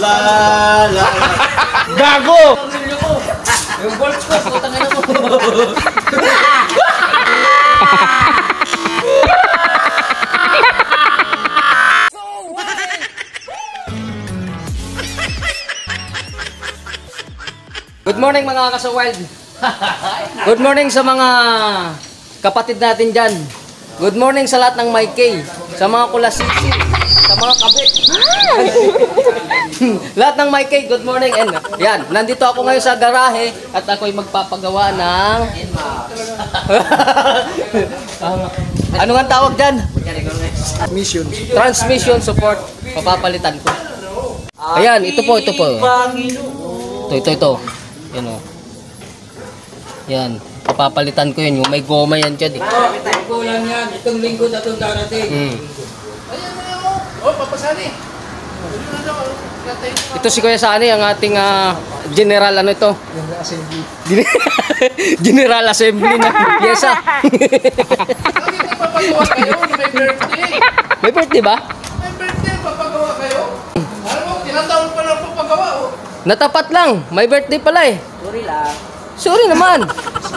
La la. Gago! Yung bolts ko, putang ina mo. Good morning mga kasawild. Good morning sa mga kapatid natin dyan. Good morning sa lahat ng my K. Sa mga kulasiksi. Sa mga kabit. lahat ng my K, good morning. And yan, nandito ako ngayon sa garahe at ako'y magpapagawa ng... Ano nga tawag dyan? Mission. Transmission support. Papapalitan ko. Ayan, ito po, ito po. Ito, ito, ito. Yan o. Yan. Papapalitan ko yun. Yung may goma yan dyan eh. Kulang yan. Itong linggo na itong darating. Mm. Oh, papasali. Ito si Kuya Sani, ang ating ah, general ano ito? Gen- general assembly ng pyesa. Papagawa kayo na may birthday. may birthday ba? May birthday, papagawa kayo. Alam mo, tinataon pa lang papagawa. Oh. Natapat lang. May birthday pala eh. Sorry lang. Sorry naman.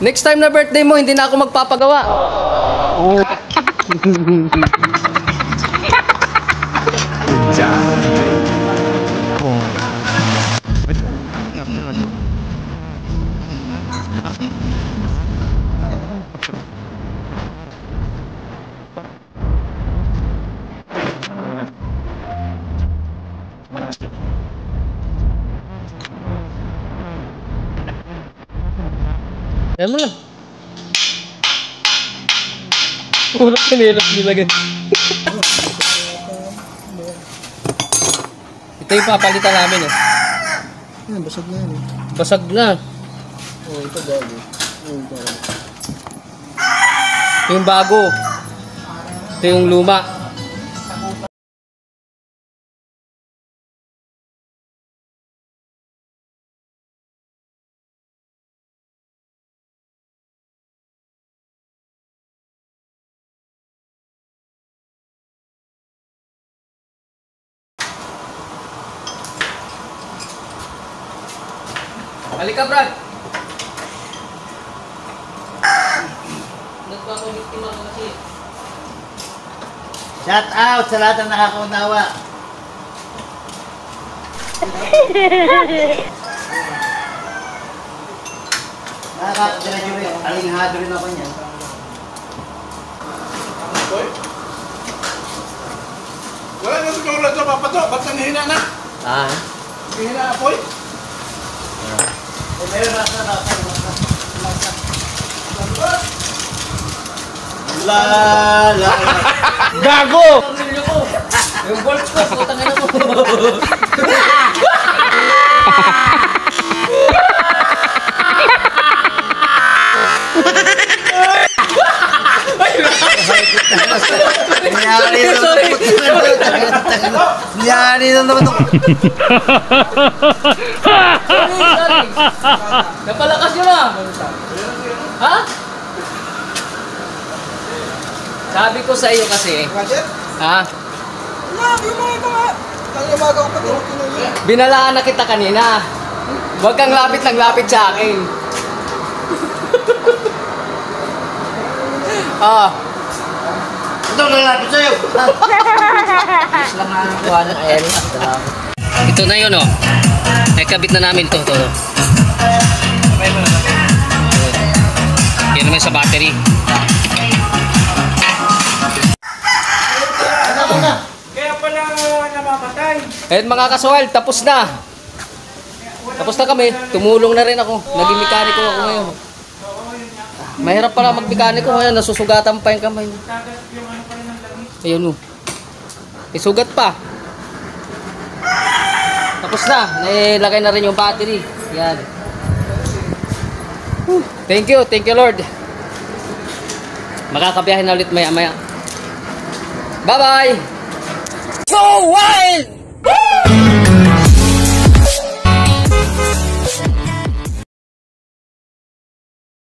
Next time na birthday mo, hindi na ako magpapagawa. Yan mo lang. Ulo kanila nilagay. Ito yung papalitan namin eh. Yan, basag na yan eh. Basag na. Oh, ito bago. Bago. Ito yung bago. Ito yung luma. Halika, Brad. Nagpapamiktima ko kasi. Shout out sa lahat ng nakakaunawa. Nakaka-graduate. Alingado rin ako niyan. Wala na siguro lang sa papato. Ba't ang hina na? Ah. Ang hina apoy? La la. Gago! Yung bolts ko, putang ina mo. Nangyari na Sorry. Nangyari na naman ako. Sorry, sorry. Napalakas nyo na. Ha? Sabi ko sa iyo kasi, ha? Binalaan na kita kanina. Huwag kang lapit ng lapit sa akin. ah, Ito, lalapit sa'yo. Lang nga ang kuha ng ito na yun oh. Nakabit na namin to, to. Yan naman sa battery. Kaya pala namamatay. Ayun mga kasawal, tapos na. Tapos na kami. Tumulong na rin ako. Naging mekaniko ako ngayon. Mahirap pala magmekaniko ngayon. Nasusugatan pa yung kamay. Ayun o. May sugat pa. Tapos na. Nailagay na rin yung battery. Yan. Whew. Thank you. Thank you Lord. Makakabiyahe na ulit maya maya. Bye bye! So wild!